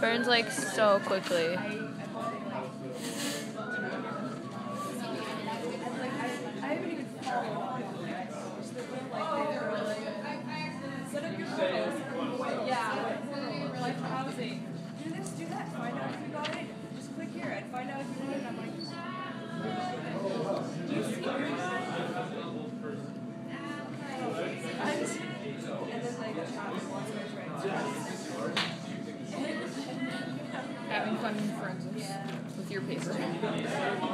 burns like so quickly. Set up your photos. fun forensics yeah. with your paper.